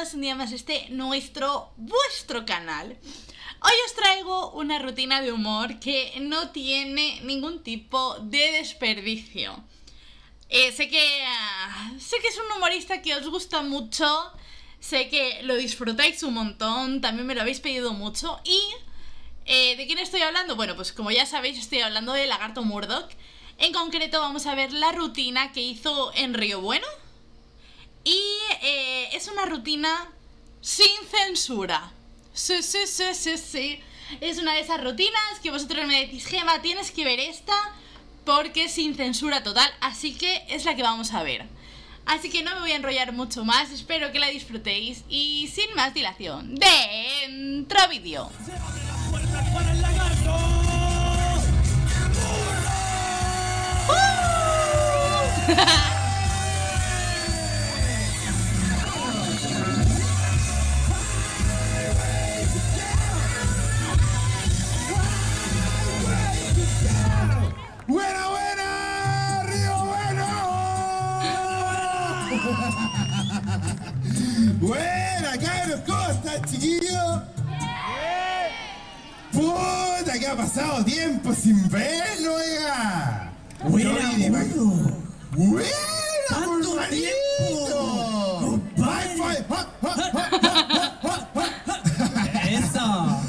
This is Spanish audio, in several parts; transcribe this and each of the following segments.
un día más este nuestro, vuestro canal. Hoy os traigo una rutina de humor que no tiene ningún tipo de desperdicio. Eh, sé que ah, sé que es un humorista que os gusta mucho, sé que lo disfrutáis un montón, también me lo habéis pedido mucho y eh, ¿de quién estoy hablando? Bueno, pues como ya sabéis estoy hablando de Lagarto Murdoch. En concreto vamos a ver la rutina que hizo en Río Bueno. Y eh, es una rutina sin censura. Sí, sí, sí, sí, sí. Es una de esas rutinas que vosotros me decís, Gema, tienes que ver esta porque es sin censura total. Así que es la que vamos a ver. Así que no me voy a enrollar mucho más, espero que la disfrutéis y sin más dilación, dentro vídeo. ¡Buena, buena! ¡Río Bueno! ¡Buena, cabros! ¿Cómo están, chiquillos? ¡Puta, que ha pasado tiempo sin verlo, oiga! Buena, burro. ¡Buena, ¡Tanto tiempo! Compadre. Eso.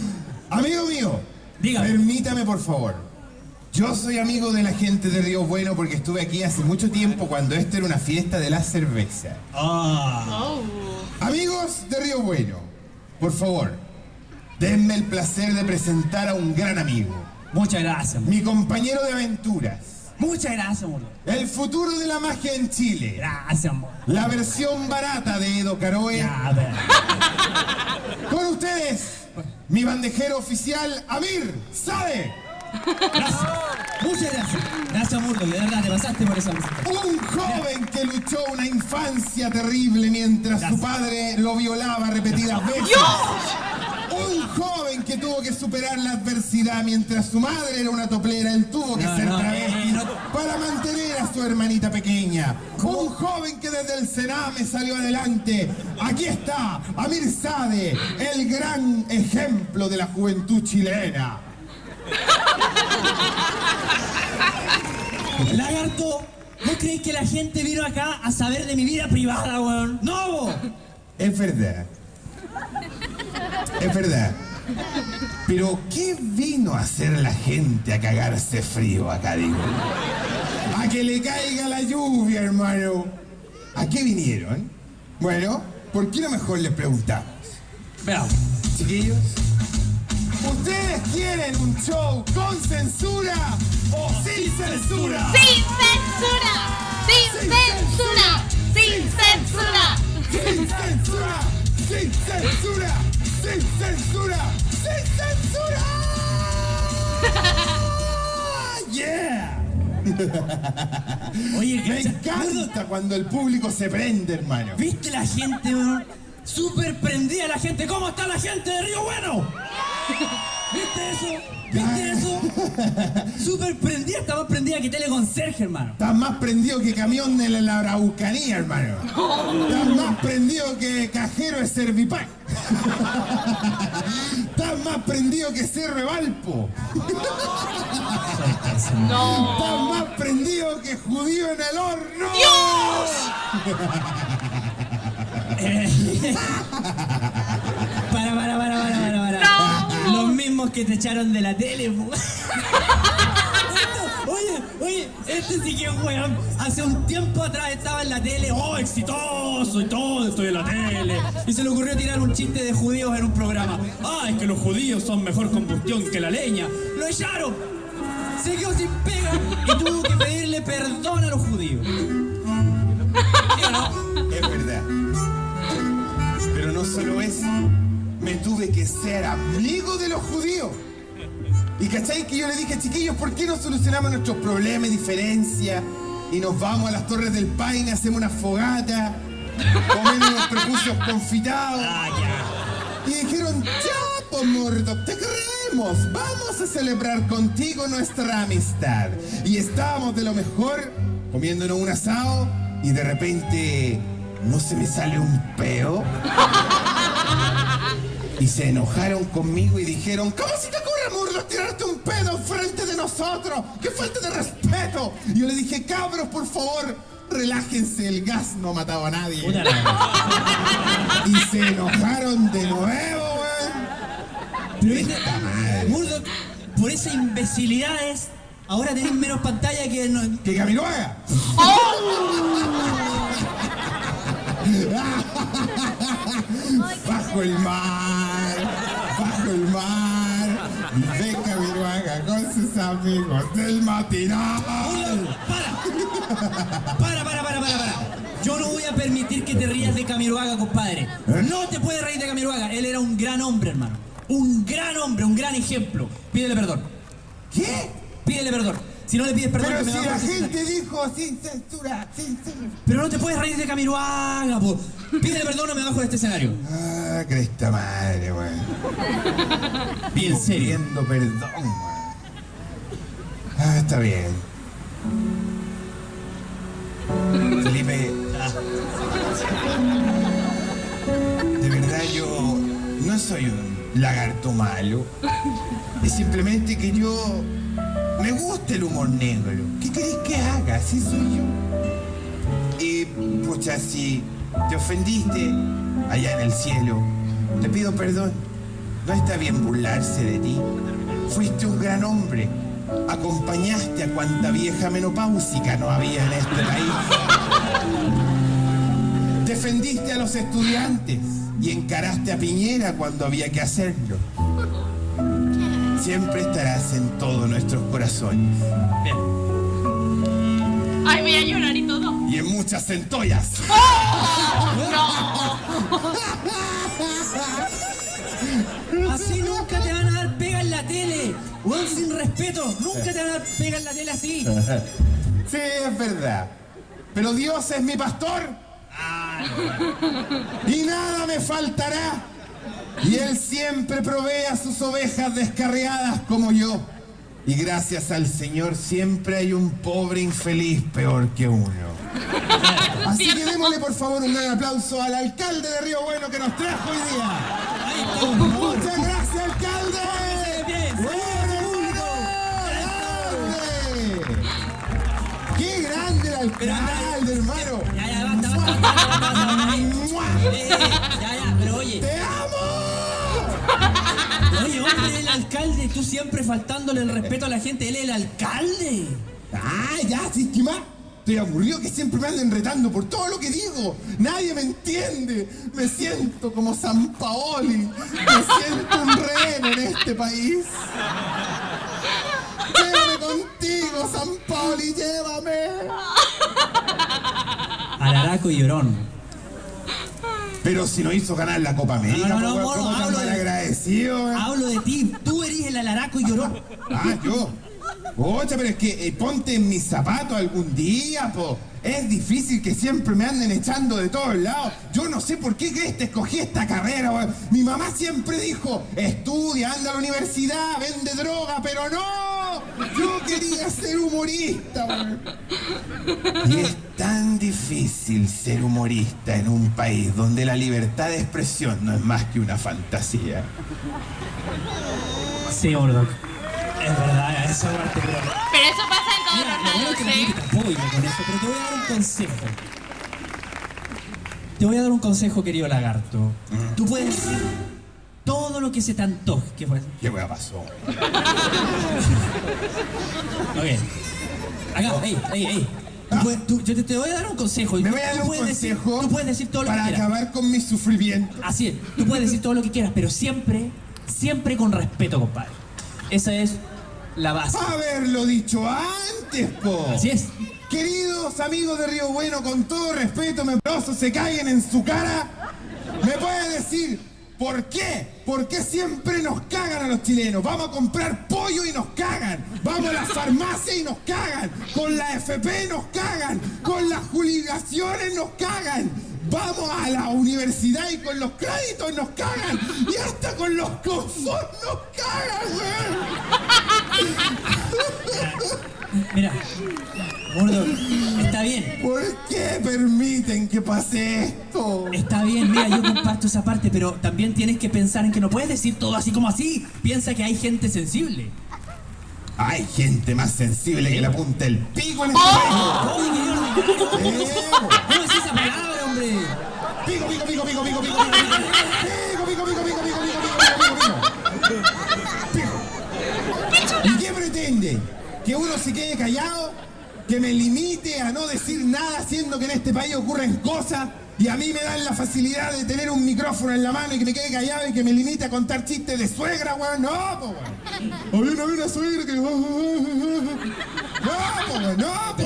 Amigo mío, Dígame. permítame por favor. Yo soy amigo de la gente de Río Bueno porque estuve aquí hace mucho tiempo cuando esto era una fiesta de la cerveza. Ah. Oh. Amigos de Río Bueno, por favor, denme el placer de presentar a un gran amigo, Muchas gracias. amor. mi compañero de aventuras, Muchas gracias, amor. el futuro de la magia en Chile, Gracias, amor. la versión barata de Edo Caroe. Ya. Con ustedes, mi bandejero oficial, Amir Sade. Gracias. Muchas gracias. Gracias, Murdo. De verdad, te pasaste por esa presentación. Un joven que luchó una infancia terrible mientras su padre lo violaba repetidas veces. Un joven que tuvo que superar la adversidad mientras su madre era una toplera, él tuvo que No, ser no, travesti no. para mantener a su hermanita pequeña. Un joven que desde el Sename salió adelante. Aquí está, Amir Sade, el gran ejemplo de la juventud chilena. Lagarto, ¿vos creéis que la gente vino acá a saber de mi vida privada, weón? ¡No! vos. Es verdad. Es verdad. Pero, ¿qué vino a hacer la gente a cagarse frío acá, digo? A que le caiga la lluvia, hermano. ¿A qué vinieron? Bueno, ¿por qué no mejor les preguntamos? Veamos. Chiquillos, ¿ustedes quieren un show con censura o sin censura? ¡Sin censura! ¡Sin censura! ¡Sin censura! ¡Sin censura! ¡Sin censura! ¡Sin censura! ¡Sin censura! ¡Yeah! Oye, Me encanta cuando el público se prende, hermano. ¿Viste la gente, weón? Súper prendida la gente. ¿Cómo está la gente de Río Bueno? ¿Viste eso? ¿Viste eso? Súper prendida, está más prendida que teleconserje, hermano. Estás más prendido que camión de la Araucanía, hermano. Estás más prendido que cajero de Servipack. Estás más prendido que Cerro de Valpo. ¡No! Estás más prendido que judío en el horno. Para, mismos que te echaron de la tele. Oye, oye, este sí que es weón. Hace un tiempo atrás estaba en la tele, oh, exitoso y todo, estoy en la tele. Y se le ocurrió tirar un chiste de judíos en un programa. Ah, es que los judíos son mejor combustión que la leña. ¡Lo echaron! Se quedó sin pega y tuvo que pedirle perdón a los judíos. Es verdad. Pero no solo eso. Me tuve que ser amigo de los judíos. Y cachai que yo le dije, chiquillos, ¿por qué no solucionamos nuestros problemas y diferencias? Y nos vamos a las Torres del Paine, hacemos una fogata, comemos unos prepucios confitados. Ah, ya. Y dijeron, ya, pues, te creemos. Vamos a celebrar contigo nuestra amistad. Y estábamos de lo mejor, comiéndonos un asado, y de repente ¿no se me sale un peo? Y se enojaron conmigo y dijeron, ¿cómo se te ocurre, Murdoch, tirarte un pedo frente de nosotros? ¡Qué falta de respeto! Y yo le dije, cabros, por favor, relájense, el gas no ha matado a nadie. Y se enojaron de nuevo, weón. Murdoch, por esa imbecilidad es. Ahora tenés menos pantalla que. No, Que Camiroaga. bajo el mar, bajo el mar, vive Camiroaga con sus amigos del matinal. ¡Para! ¡Para, para, para, para, para! Yo no voy a permitir que te rías de Camiroaga, compadre. No te puedes reír de Camiroaga. Él era un gran hombre, hermano. Un gran hombre, un gran ejemplo. Pídele perdón. ¿Qué? Pídele perdón. Si no le pides perdón, Pero que me si bajo la gente dijo sin censura, sin censura. Pero no te puedes reír de Camiroaga, po. Pídele perdón o me bajo de este escenario. Ah, cresta madre, weón. Bien serio. Pidiendo perdón, weón. Ah, está bien. Felipe. De verdad yo no soy un lagarto malo. Es simplemente que yo me gusta el humor negro. ¿Qué querés que haga? Así soy yo. Y pucha, si te ofendiste allá en el cielo, te pido perdón. No está bien burlarse de ti. Fuiste un gran hombre. Acompañaste a cuanta vieja menopáusica no había en este país. Defendiste a los estudiantes y encaraste a Piñera cuando había que hacerlo. Siempre estarás en todos nuestros corazones Bien. Ay, voy a llorar y todo. y en muchas centollas. Así nunca te van a dar pega en la tele. Weón, sin respeto. Nunca te van a dar pega en la tele así. Sí, es verdad. Pero Dios es mi pastor. Y nada me faltará. Y Él siempre provee a sus ovejas descarriadas como yo. Y gracias al Señor siempre hay un pobre infeliz peor que uno. Así que démosle por favor un gran aplauso al alcalde de Río Bueno que nos trajo hoy día. Muchas gracias, alcalde. ¡Bueno, grande! ¡Qué grande el alcalde, hermano! Ya, ya, basta, basta, eh, ya, ya, pero oye, ¡Te amo! Oye, hombre, el alcalde, tú siempre faltándole el respeto a la gente, él es el alcalde. ¡Ah, ya, sí, ¿qué más? Estoy aburrido que siempre me anden retando por todo lo que digo. Nadie me entiende. Me siento como San Paoli. Me siento un rehén en este país. Llévame contigo, San Paoli, llévame. Alaraco y llorón. Pero si no hizo ganar la Copa América, No, no, no, no, ¿cómo tan hablo de- malagradecido, eh? Hablo de ti, tú eres el alaraco y llorón. Ah, yo. Oye, pero es que eh, ponte en mis zapatos algún día, po. Es difícil que siempre me anden echando de todos lados. Yo no sé por qué crees que escogí esta carrera, weón. Mi mamá siempre dijo, estudia, anda a la universidad, vende droga, pero no. Yo quería ser humorista, weón. Y es tan difícil ser humorista en un país donde la libertad de expresión no es más que una fantasía. Sí, Murdoch. Es verdad, eso parte, pero... Pero eso pasa en todos Mira, los lo bueno lados, es que la ¿eh? apoya con eso, pero te voy a dar un consejo. Te voy a dar un consejo, querido lagarto. Tú puedes decir todo lo que se te antoje. ¿Qué fue? ¿Qué wea pasó? Ok. Acá. Tú puedes- tú- yo te, te voy a dar un consejo. Me tú- voy a dar tú un puedes decir- consejo tú puedes decir todo lo para que quieras. acabar con mi sufrimiento. Así es, tú puedes decir todo lo que quieras, pero siempre, siempre con respeto, compadre. Esa es la base. Haberlo dicho antes, po. Así es. Queridos amigos de Río Bueno, con todo respeto, me broso, se caigan en su cara. ¿Me puede decir por qué? ¿Por qué siempre nos cagan a los chilenos? Vamos a comprar pollo y nos cagan. Vamos a la farmacia y nos cagan. Con la FP nos cagan. Con las jubilaciones nos cagan. Vamos a la universidad y con los créditos nos cagan. Y hasta con los confort nos cagan, weón. Mira, Murdoch, está bien. ¿Por qué permiten que pase esto? Está bien, mira, yo comparto esa parte, pero también tienes que pensar en que no puedes decir todo así como así. Piensa que hay gente sensible. Hay gente más sensible que la punta del pico en este país. Oye, que yo no- Eh, ¿Cómo es esa palabra, hombre? Pico, pico, pico, pico, pico, pico, pico, pico, pico, pico, pico, pico, pico, pico, pico, pico. ¿Y qué pretende? ¿Que uno se quede callado? ¿Que me limite a no decir nada siendo que en este país ocurren cosas? Y a mí me dan la facilidad de tener un micrófono en la mano y que me quede callado y que me limite a contar chistes de suegra, weón. No, po, weón. Había una suegra que... No, po, weón, no, po.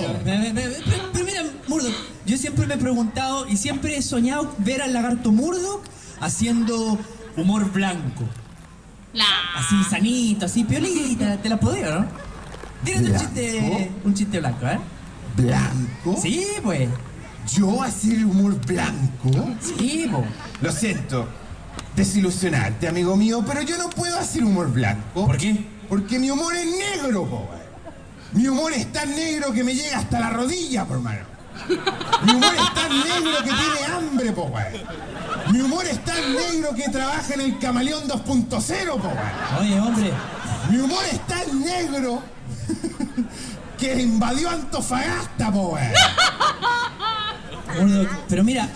Yo siempre me he preguntado y siempre he soñado ver al lagarto Murdoch haciendo humor blanco. La... Así sanito, así piolita, te la podía, ¿no? Tírate un chiste, un chiste blanco, ¿eh? ¿Blanco? Sí, pues. ¿Yo hacer humor blanco? Sí, pues. Lo siento, desilusionarte, amigo mío, pero yo no puedo hacer humor blanco. ¿Por qué? Porque mi humor es negro, po. Mi humor es tan negro que me llega hasta la rodilla, por mano. Mi humor es tan negro que tiene hambre, po, weón. Mi humor es tan negro que trabaja en el camaleón 2.0, po, weón. Oye, hombre. Mi humor es tan negro que invadió Antofagasta, po, weón. Murdoch, pero mira,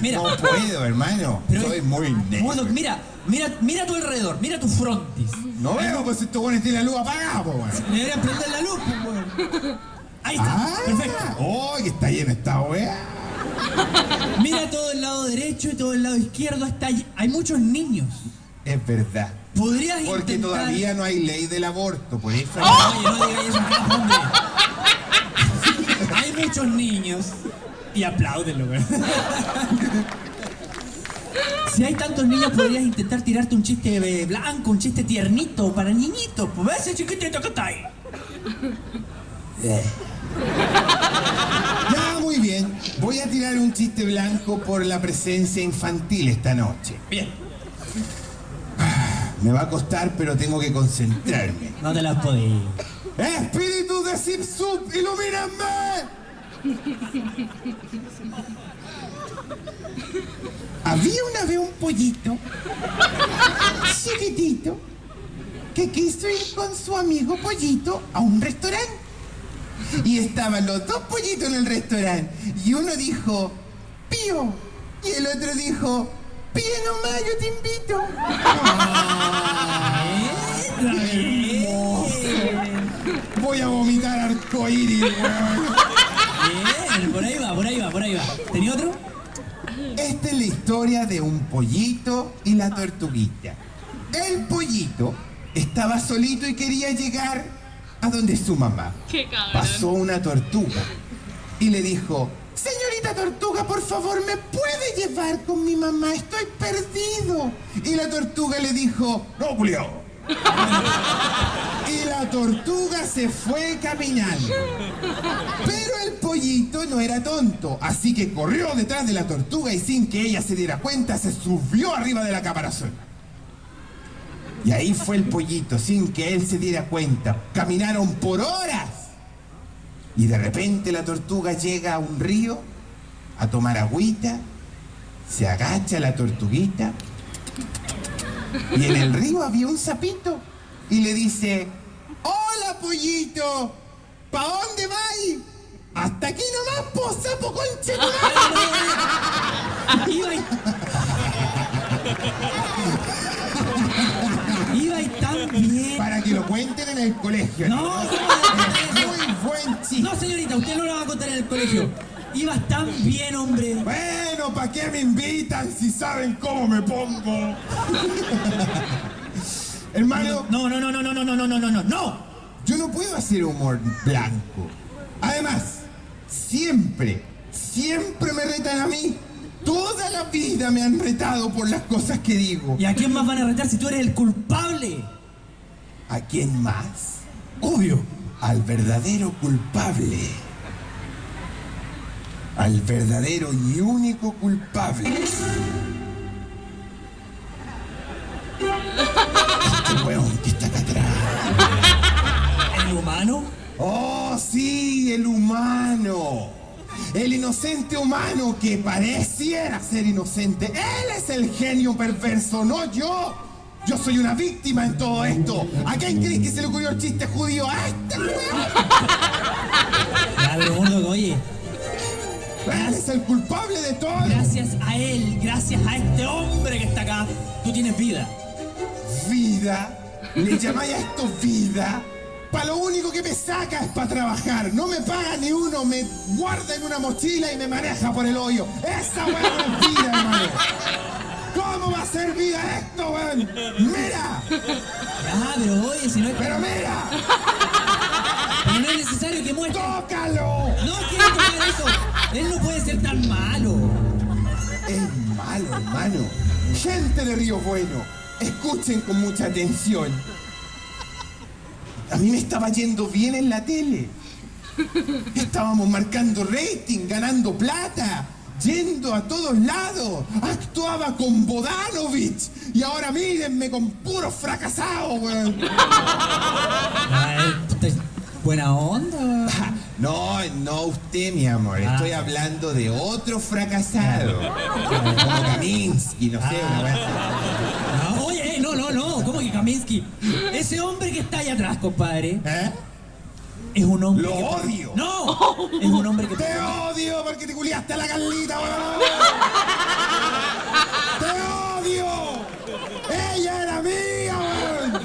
mira. No puedo, hermano. Pero- Soy muy negro. Murdoch, mira, mira, mira a tu alrededor, mira tu frontis. No veo, pues estos buenos tienen la luz apagada, po, weón. Deberían prender la luz, pues, weón. Ahí está, Ah, perfecto. ¡Oh, que está llena esta weá! Mira todo el lado derecho y todo el lado izquierdo. Está, hay muchos niños. Es verdad. Podrías Porque intentar... todavía no hay ley del aborto, por eso. Oye, no digas eso, hombre. Hay muchos niños. Y apláudenlo, güey. Si hay tantos niños, podrías intentar tirarte un chiste eh, blanco, un chiste tiernito para niñitos. Pues ese chiquitito que está ahí. Ya, muy bien. Voy a tirar un chiste blanco por la presencia infantil esta noche. Bien. Me va a costar, pero tengo que concentrarme. No te las podí. ¡Espíritu de Zip Sup, ilumíname! Había una vez un pollito chiquitito que quiso ir con su amigo pollito a un restaurante. Y estaban los dos pollitos en el restaurante. Y uno dijo, pío. Y el otro dijo, pío nomás, yo te invito. Voy a vomitar arcoíris. Bien, por ahí va, por ahí va, por ahí va. ¿Tenía otro? Esta es la historia de un pollito y la tortuguita. El pollito estaba solito y quería llegar a donde su mamá. Qué cabrón. Pasó una tortuga y le dijo, señorita tortuga, por favor, ¿me puede llevar con mi mamá? Estoy perdido. Y la tortuga le dijo, no, Julio. Y la tortuga se fue caminando. Pero el pollito no era tonto, así que corrió detrás de la tortuga y sin que ella se diera cuenta se subió arriba de la caparazón. Y ahí fue el pollito, sin que él se diera cuenta. Caminaron por horas. Y de repente la tortuga llega a un río a tomar agüita, se agacha la tortuguita y en el río había un sapito y le dice, hola pollito, ¿pa dónde vais? Hasta aquí nomás, po, sapo conche tu madre". Iba y... Iba y tan bien. Para que lo cuenten en el colegio. No, muy buen chiste. No, señorita, usted no lo va a contar en el colegio. Ibas tan bien, hombre. Bueno, ¿para qué me invitan si saben cómo me pongo? Hermano, No, no, no, no, no, no, no, no, no, no, no, no. yo no puedo hacer humor blanco. Además, siempre, siempre me retan a mí. Toda la vida me han retado por las cosas que digo. ¿Y a quién más van a retar si tú eres el culpable? ¿A quién más? Obvio. Al verdadero culpable. Al verdadero y único culpable. Este weón que está acá atrás. ¿El humano? Oh, sí, el humano. El inocente humano que pareciera ser inocente. Él es el genio perverso, no yo. Yo soy una víctima en todo esto. ¿A quién crees que se le ocurrió el chiste judío? ¡A este weón! Oye, Él es el culpable de todo. gracias a él, gracias a este hombre que está acá, tú tienes vida. Vida. ¿Le llamáis a esto vida? Para lo único que me saca es para trabajar. No me paga ni uno, me guarda en una mochila y me maneja por el hoyo. Esa weá no es vida, hermano. ¿Cómo va a ser vida esto, weón? ¡Mira! Ya, pero oye, si no es... ¡Pero mira! Pero no es necesario que muestre... ¡Tócalo! No quiero tocar eso. Él no puede ser tan malo. Es malo, hermano. Gente de Río Bueno, escuchen con mucha atención. A mí me estaba yendo bien en la tele. Estábamos marcando rating, ganando plata, yendo a todos lados. Actuaba con Bodanovich. Y ahora mírenme con puros fracasados, weón. Puta, buena onda. No, no usted, mi amor. Estoy hablando de otro fracasado. Como Kaminsky, no sé, una así. No, oye, eh, no, no, no. ¿Cómo que Kaminsky? Ese hombre que está ahí atrás, compadre, ¿Eh? Es un hombre. Lo que- odio. No, es un hombre que. Te odio porque te culiaste a la Carlita, weón. Te odio. Ella era mía, weón.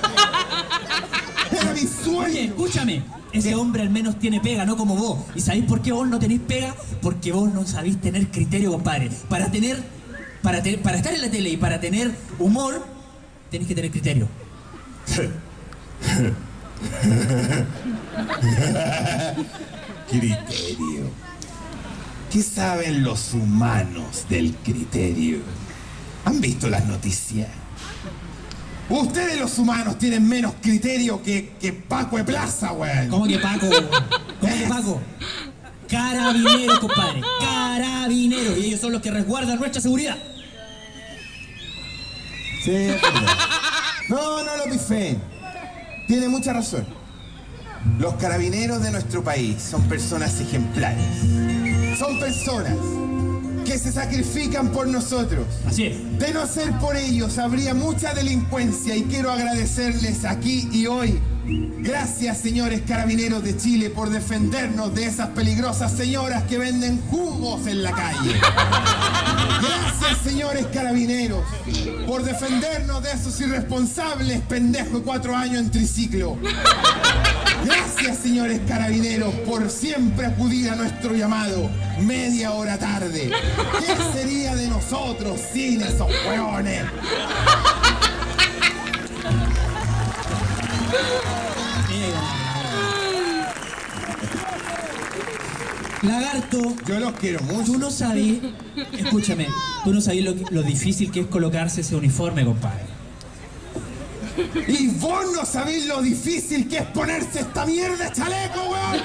Era mi Oye, sueño. escúchame. Ese hombre al menos tiene pega, no como vos. ¿Y sabéis por qué vos no tenéis pega? Porque vos no sabéis tener criterio, compadre. Para tener. Para, te- para estar en la tele y para tener humor, tenés que tener criterio. Criterio. ¿Qué saben los humanos del criterio? ¿Han visto las noticias? Ustedes los humanos tienen menos criterio que, que Paco de Plaza, weón. ¿Cómo que Paco? ¿Cómo que Paco? Carabineros, compadre. Carabineros. Y ellos son los que resguardan nuestra seguridad. Sí, es verdad. No, no lo pifeen. Tiene mucha razón. Los carabineros de nuestro país son personas ejemplares. Son personas que se sacrifican por nosotros. Así es. De no ser por ellos, habría mucha delincuencia y quiero agradecerles aquí y hoy. Gracias, señores carabineros de Chile, por defendernos de esas peligrosas señoras que venden jugos en la calle. Gracias, señores carabineros, por defendernos de esos irresponsables pendejos de cuatro años en triciclo. Gracias, señores carabineros, por siempre acudir a nuestro llamado media hora tarde. ¿Qué sería de nosotros sin esos hueones? Lagarto, Yo los quiero mucho. tú no sabes, escúchame, tú no sabes lo, lo difícil que es colocarse ese uniforme, compadre. Y vos no sabéis lo difícil que es ponerse esta mierda chaleco, weón.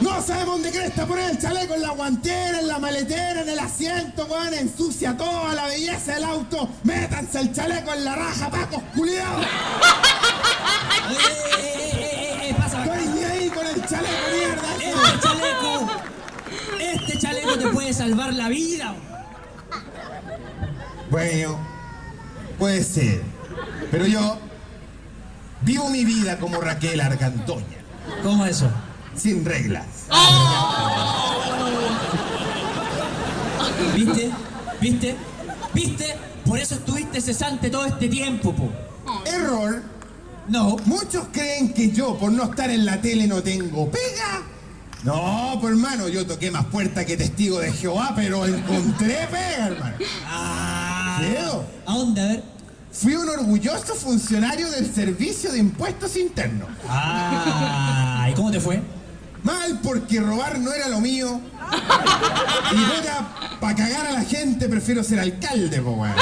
No sabemos dónde cresta poner el chaleco, en la guantera, en la maletera, en el asiento, weón. Ensucia toda la belleza del auto. Métanse el chaleco en la raja, pacos culiados. ¡Eh, eh, eh, eh, eh, pasa! Estoy ni ahí con el chaleco, mierda. Este chaleco, este chaleco te puede salvar la vida. Bueno, puede ser. Pero yo vivo mi vida como Raquel Argandoña, ¿Cómo eso? sin reglas. ¿Viste? ¿Viste? ¿Viste? Por eso estuviste cesante todo este tiempo, po. Error. No. Muchos creen que yo, por no estar en la tele, no tengo pega. No, pues hermano, yo toqué más puertas que testigo de Jehová, pero encontré pega, hermano. Ah. Creo. ¿A dónde? A ver. Fui un orgulloso funcionario del Servicio de Impuestos Internos. Ah. ¿Y cómo te fue? Mal porque robar no era lo mío. Y era para cagar a la gente, prefiero ser alcalde, po, weón.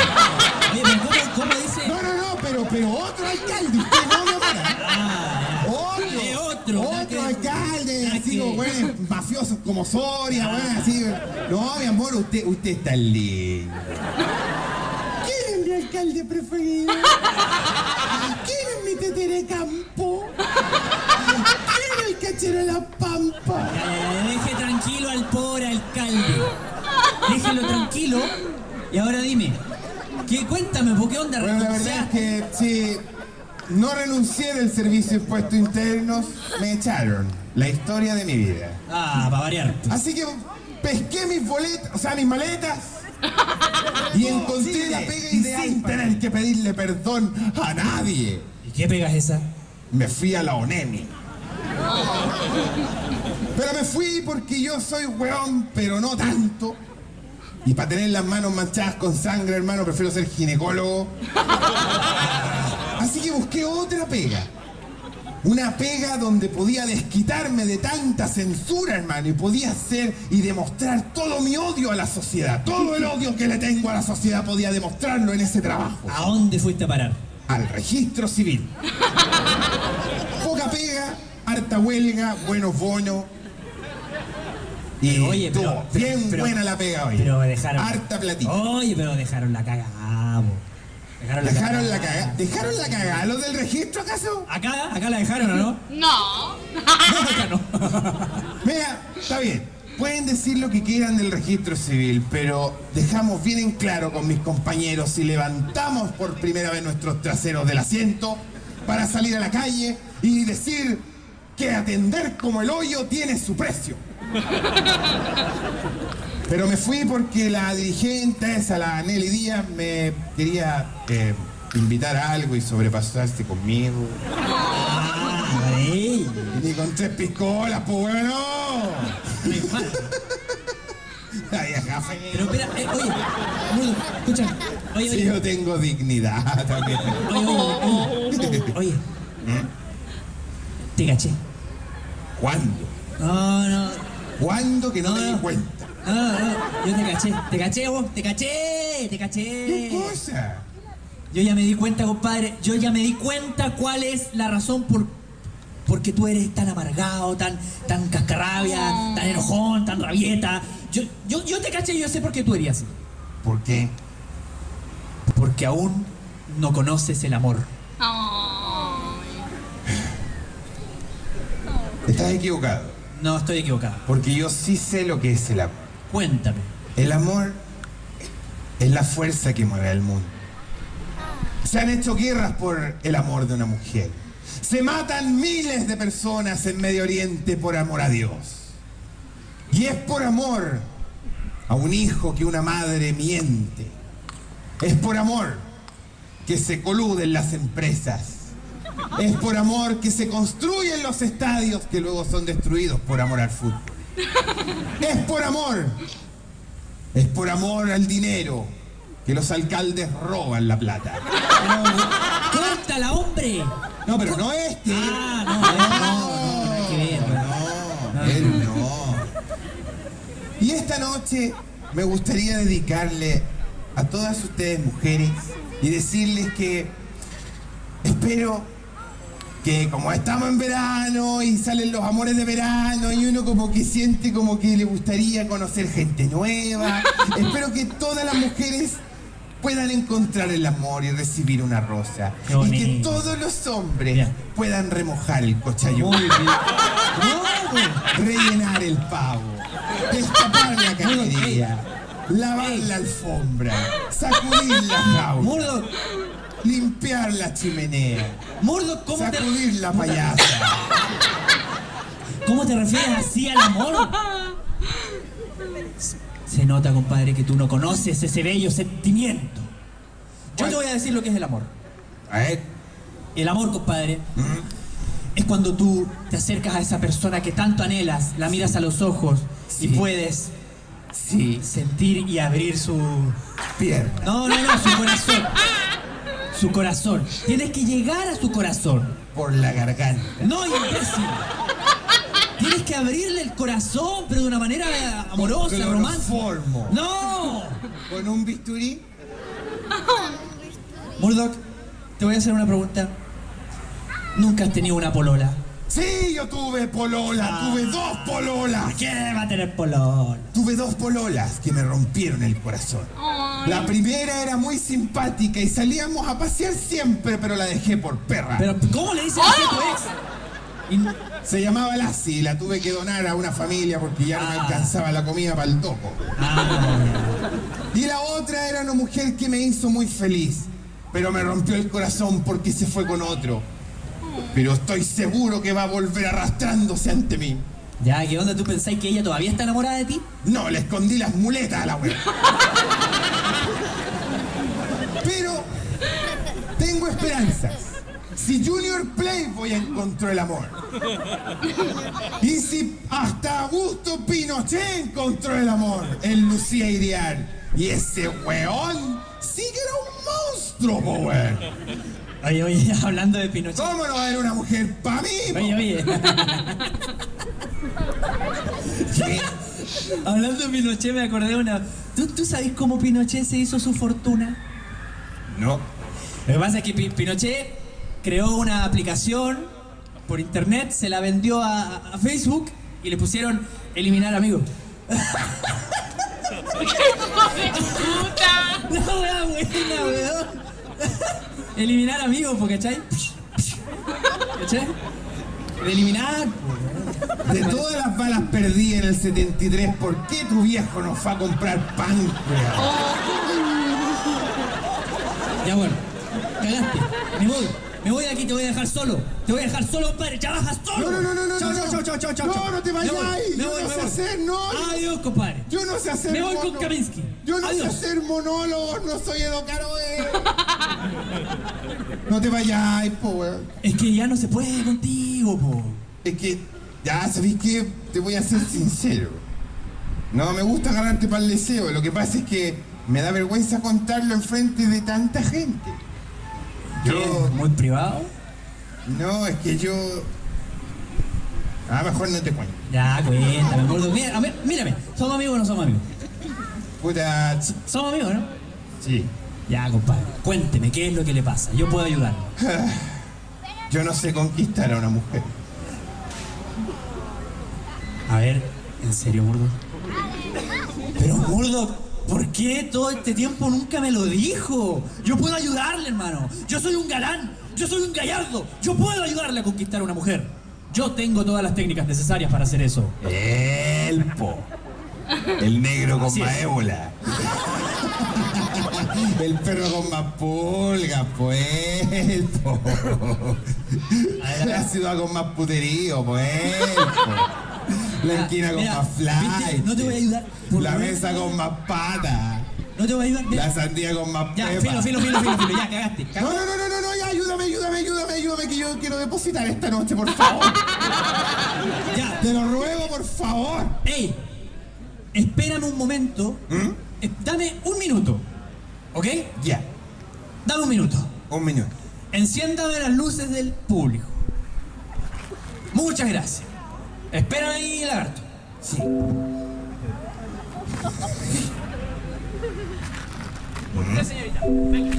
Mafiosos como Soria, weón, así. No, mi amor, usted, usted está lindo. ¿Quién es mi alcalde preferido? ¿Quién es mi tetere campo? el cachero de la pampa. Ya, deje tranquilo al pobre alcalde. Déjelo tranquilo. Y ahora dime, ¿qué, cuéntame, ¿por qué onda Bueno, la verdad es que si no renuncié del servicio de impuestos internos, me echaron. La historia de mi vida. Ah, para variar. Así que pesqué mis boletas, o sea, mis maletas. Y encontré la pega ideal sin tener que pedirle perdón a nadie. ¿Y qué pegas esa? Me fui a la ONEMI. Pero me fui porque yo soy weón, pero no tanto. Y para tener las manos manchadas con sangre, hermano, prefiero ser ginecólogo. Así que busqué otra pega. Una pega donde podía desquitarme de tanta censura, hermano, y podía hacer y demostrar todo mi odio a la sociedad. Todo el odio que le tengo a la sociedad podía demostrarlo en ese trabajo. ¿A dónde fuiste a parar? Al registro civil. Poca pega, harta huelga, buenos bonos. Y Pero, oye, pero- bien pero- buena la pega hoy. Pero dejaron. Harta platita. Oye, pero dejaron la cagada. Dejaron la ¿Dejaron la cagada. cagada? ¿Dejaron la cagada los del registro acaso? Acá, acá la dejaron, ¿o no? No. acá no. Mira, está bien. Pueden decir lo que quieran del registro civil, pero dejamos bien en claro con mis compañeros si levantamos por primera vez nuestros traseros del asiento para salir a la calle y decir que atender como el hoyo tiene su precio. Pero me fui porque la dirigente esa, la Nelly Díaz, me quería eh, invitar a algo y sobrepasarse conmigo. Ah, ey. Y ni con tres piscolas, pues bueno. Vieja fea. Pero espera, eh, oye, escucha. Oye, Sí, oye, yo tengo dignidad también. oye, oye, oye, oye. Te caché. ¿Cuándo? No, no, ¿Cuándo que no, No, me di cuenta? No, no, yo te caché. Te caché vos, te caché, te ¿Qué caché. cosa? Yo ya me di cuenta, compadre, yo ya me di cuenta cuál es la razón por porque tú eres tan amargado, tan, tan cascarrabia, tan enojón, tan rabieta. Yo, yo, yo te caché y yo sé por qué tú eres así. ¿Por qué? Porque aún no conoces el amor. Estás equivocado. No, estoy equivocado. Porque yo sí sé lo que es el amor. Cuéntame. El amor es la fuerza que mueve al mundo. Se han hecho guerras por el amor de una mujer. Se matan miles de personas en Medio Oriente por amor a Dios. Y es por amor a un hijo que una madre miente. Es por amor que se coluden las empresas. Es por amor que se construyen los estadios que luego son destruidos por amor al fútbol. Es por amor es por amor al dinero que los alcaldes roban la plata. ¡Córtala, hombre! No, pero no este. Ah, no, no, no. No, él no. Y esta noche me gustaría dedicarle a todas ustedes mujeres y decirles que espero que como estamos en verano y salen los amores de verano y uno como que siente como que le gustaría conocer gente nueva, espero que todas las mujeres puedan encontrar el amor y recibir una rosa. Y que todos los hombres puedan remojar el cochayuyo. Rellenar el pavo, destapar la cañería, lavar la alfombra, sacudir la jaula, limpiar la chimenea, Murdo, ¿cómo te, sacudir la payasa. ¿cómo te refieres así al amor? Se nota, compadre, que tú no conoces ese bello sentimiento. Yo te voy a decir lo que es el amor. A ver, El amor, compadre, es cuando tú te acercas a esa persona que tanto anhelas, la miras a los ojos y puedes sí, sentir y abrir su... pierna. No, no, no, su corazón. Su corazón. Tienes que llegar a su corazón. Por la garganta. No, imbécil. Tienes que abrirle el corazón, pero de una manera amorosa, romántica. ¡No! Con un bisturí. Murdoch, te voy a hacer una pregunta. Nunca has tenido una polola. Sí, yo tuve polola, Ah. tuve dos pololas. ¿Qué va a tener polola? Tuve dos pololas que me rompieron el corazón. La primera era muy simpática y salíamos a pasear siempre, pero la dejé por perra. Pero, ¿cómo le dices a tu ex? Y- Se llamaba Lassie y la tuve que donar a una familia porque ya no me Ah. alcanzaba la comida para el toco. Ah, Y la otra era una mujer que me hizo muy feliz, pero me rompió el corazón porque se fue con otro. Pero estoy seguro que va a volver arrastrándose ante mí. ya, ¿qué onda? ¿Tú pensáis que ella todavía está enamorada de ti? No, le escondí las muletas a la wea. Pero tengo esperanzas. Si Junior Playboy encontró el amor. Y si hasta Augusto Pinochet encontró el amor en Lucía Iriar. Y ese weón sí que era un monstruo, po, weón. Oye, oye, hablando de Pinochet. ¿Cómo no va a haber una mujer para mí? po? Oye, oye. ¿Qué? hablando de Pinochet me acordé de una... ¿Tú, ¿Tú sabes cómo Pinochet se hizo su fortuna? No. Lo que pasa es que Pi- Pinochet creó una aplicación por internet, se la vendió a, a Facebook y le pusieron eliminar amigos. ¡Puta! La wea buena, weón. Eliminar amigos, po, ¿cachai? ¿Cachai? De eliminar. De todas las balas perdidas en el 73, ¿por qué tu viejo nos fue a comprar pan? Ya bueno, cagaste. Me voy. Me voy de aquí, te voy a dejar solo. Te voy a dejar solo, compadre. Ya bajas solo. No, no, no, no, Chao, no, chao, no. chao, chao, chao. No, no te Me vayas voy. Me Yo voy, no me sé voy. hacer, no. Adiós, compadre. Yo no sé hacer Me voy con mono- Kaminsky. Yo no Adiós. sé hacer monólogos, no soy educado, No te vayas, po, weón. Es que ya no se puede contigo, po. Es que, ya, ¿sabéis qué? Te voy a ser sincero. No me gusta ganarte para el deseo. Lo que pasa es que me da vergüenza contarlo enfrente de tanta gente. Yo, ¿Muy privado? no, es que yo... A lo mejor no te cuento. Ya, cuéntame, gordo. Mira, a ver, mírame. ¿Somos amigos o no somos amigos? Puta, Somos amigos, ¿no? sí. Ya, compadre. Cuénteme, ¿qué es lo que le pasa? Yo puedo ayudarlo. Yo no sé conquistar a una mujer. A ver, ¿en serio, Murdo? Pero, Murdo, ¿por qué todo este tiempo nunca me lo dijo? Yo puedo ayudarle, hermano. Yo soy un galán. Yo soy un gallardo. Yo puedo ayudarle a conquistar a una mujer. Yo tengo todas las técnicas necesarias para hacer eso. El po. El negro con Así más ébola. El perro con más pulgas, pues. El po. La ciudad con más puterío, pues. La esquina con Mira, más fly. ¿viste? No te voy a ayudar. Por La mesa con más pata. No te voy a ayudar. Mira. La sandía con más Ya, pepa. filo, filo, filo, filo, filo. Ya, cagaste. No, no, no, no, no, no, ya, ayúdame, ayúdame, ayúdame, ayúdame, que yo quiero depositar esta noche, por favor. Ya. Te lo ruego, por favor. Ey, espérame un momento. ¿Mm? Eh, Dame un minuto. ¿Ok? Ya, Dame un minuto. un minuto. Enciéndame las luces del público. Muchas gracias. Espérame ahí, lagarto. Sí. Usted, señorita. Venga.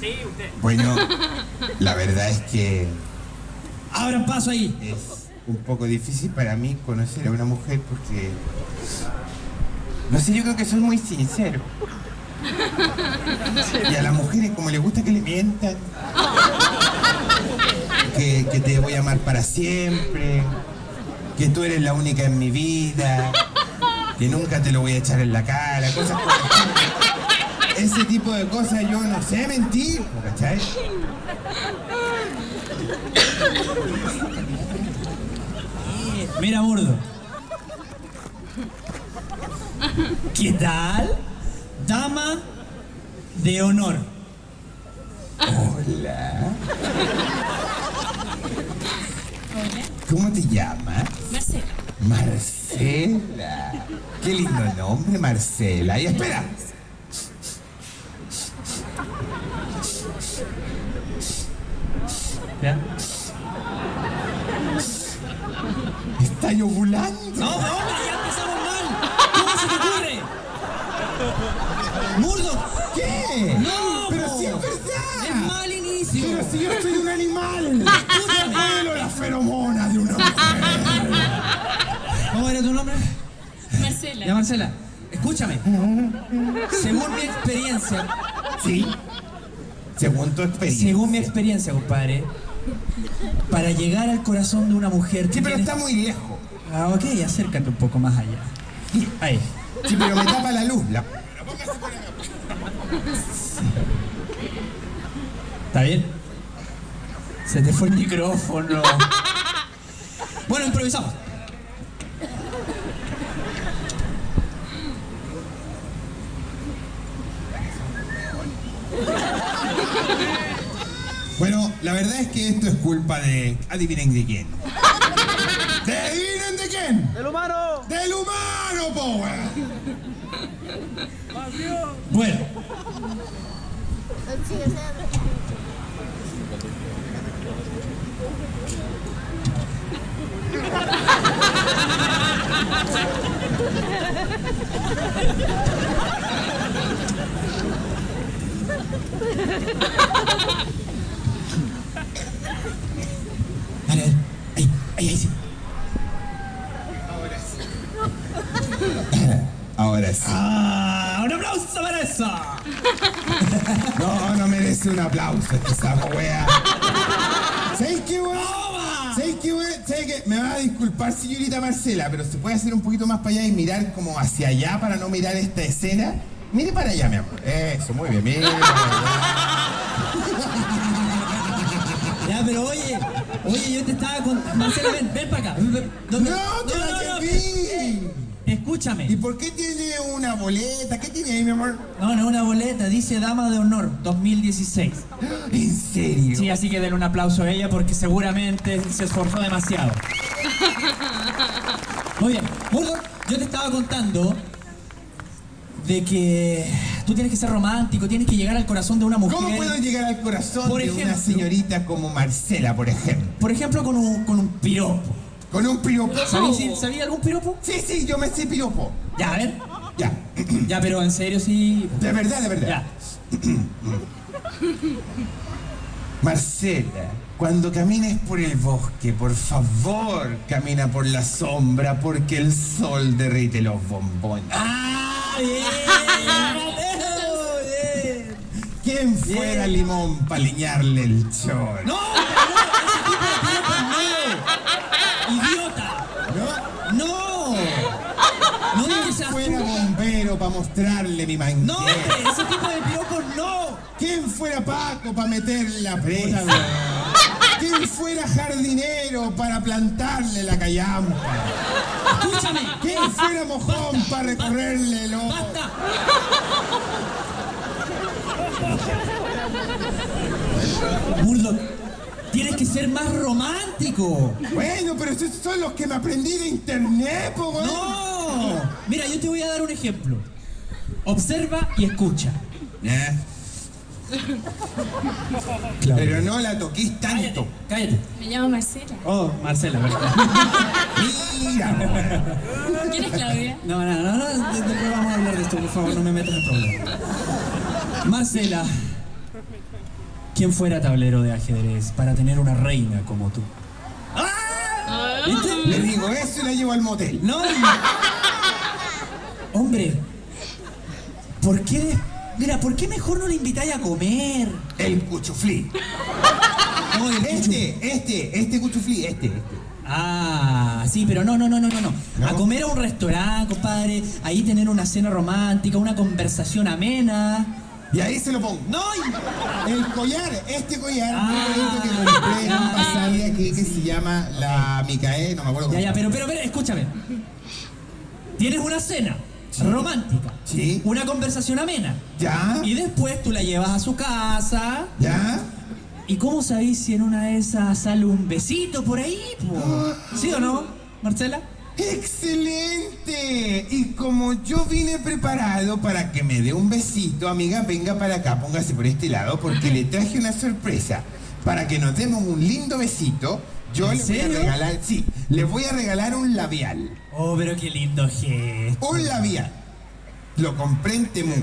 Sí, usted. Bueno, la verdad es que Abran paso ahí. es un poco difícil para mí conocer a una mujer porque... No sé, yo creo que soy muy sincero. Y a las mujeres como les gusta que le mientan. Que, que te voy a amar para siempre. Que tú eres la única en mi vida. Que nunca te lo voy a echar en la cara. Cosas como... Ese tipo de cosas yo no sé mentir, ¿cachai? Mira, Murdo. ¿Qué tal? Dama de honor. Hola. ¿Cómo te llamas? Marcela. Qué lindo nombre, Marcela. Y espera. ¿Ya? Está ovulando. No, no, ya empezamos mal. ¿Cómo se te ocurre? Murdo. ¿Qué? No, Pero po. sí es Es verdad. mal inicio. Pero si yo soy Ya, Marcela. Escúchame. Según mi experiencia, Sí. Según tu experiencia. según mi experiencia, compadre, Para llegar al corazón de una mujer. Sí, pero tienes- está muy lejos. Ah, ok, acércate un poco más allá. Ahí. Sí, pero me tapa la luz. La... ¿Está bien? Se te fue el micrófono. Bueno, improvisamos. Bueno, la verdad es que esto es culpa de. Adivinen de quién. ¿De adivinen de quién? ¡Del humano! ¡Del humano, po, weón! Bueno, Dale, dale. Sí. Ahora sí. ¡Ah! ¡Un aplauso para eso! No, no merece un aplauso este sapo, wea. ¿Sabes qué, weón? ¿Sabes qué, weón? ¿Sabes qué? Me va a disculpar, señorita Marcela, pero se puede hacer un poquito más para allá y mirar como hacia allá para no mirar esta escena. Mire para allá, mi amor. Eso, muy bien, mire para allá. Pero oye, oye, yo te estaba contando. Marcela, ven, ven para acá. No, te la que vi. Escúchame. ¿Y por qué tiene una boleta? ¿Qué tiene ahí, mi amor? No, no una boleta, dice Dama de Honor 2016. ¿En serio? Sí, así que denle un aplauso a ella porque seguramente se esforzó demasiado. Muy bien, Burdo, yo te estaba contando de que tú tienes que ser romántico, tienes que llegar al corazón de una mujer. ¿Cómo puedo llegar al corazón Por de una señorita como Marcela, por ejemplo? Por ejemplo, con un, con un piropo. ¿Con un piropo? ¿Sabías sabía algún piropo? Sí, sí, yo me sé piropo. Ya, a ver. Ya. Ya, pero en serio sí. De verdad, de verdad. Ya. Marcela, cuando camines por el bosque, por favor, camina por la sombra porque el sol derrite los bombones. ¡Ah, bien. ¿Quién fuera limón para liñarle el chor? ¡No! ese tipo de. ¡Idiota! ¿No? ¡No! No ¿Quién fuera bombero para mostrarle mi manguera? ¡No! ¡Ese tipo de piropos no! ¿Quién fuera Paco para meterle la presa? ¿Quién fuera jardinero para plantarle la callampa? ¡Escúchame! ¿Quién fuera mojón para recorrerle el ojo? ¡Basta! Murdoch, tienes que ser más romántico. Bueno, pero esos son los que me aprendí de internet, po, weón. ¡No! Mira, yo te voy a dar un ejemplo. Observa y escucha. ¿Eh? Pero no la toquís tanto. Cállate. Me llamo Marcela. Oh, Marcela, ¿verdad? Mira. ¿Quién es Claudia? No, no, no, no, de- vamos a hablar de esto, por favor, no me metas en problemas. Marcela, ¿quién fuera tablero de ajedrez para tener una reina como tú? ¿Viste? Le digo eso y la llevo al motel. No. Hombre, ¿por qué? Mira, ¿por qué mejor no le invitáis a comer? El cuchuflí. No, el cuchu- Este, este, este cuchuflí, este, este. Ah, sí, pero no, no, no, no, no, no. ¿No? A comer a un restaurante, compadre. Ahí tener una cena romántica, una conversación amena. Y ahí se lo pongo. No, El collar, este collar, Ah, muy bonito que lo compré en un pasaje aquí que se llama la Micae, no me acuerdo cómo Ya, ya, pero, pero, pero, escúchame. Tienes una cena romántica. Sí. Una conversación amena. ¿Ya? Y después tú la llevas a su casa. ¿Ya? ¿Y cómo sabéis si en una de esas sale un besito por ahí? po? ¿Sí o no, Marcela? ¡Excelente! Y como yo vine preparado para que me dé un besito, amiga, venga para acá, póngase por este lado, porque le traje una sorpresa. Para que nos demos un lindo besito, yo ¿En le voy a regalar, sí, le voy a regalar un labial. Oh, pero qué lindo gesto. Un labial. Lo compré en Temu.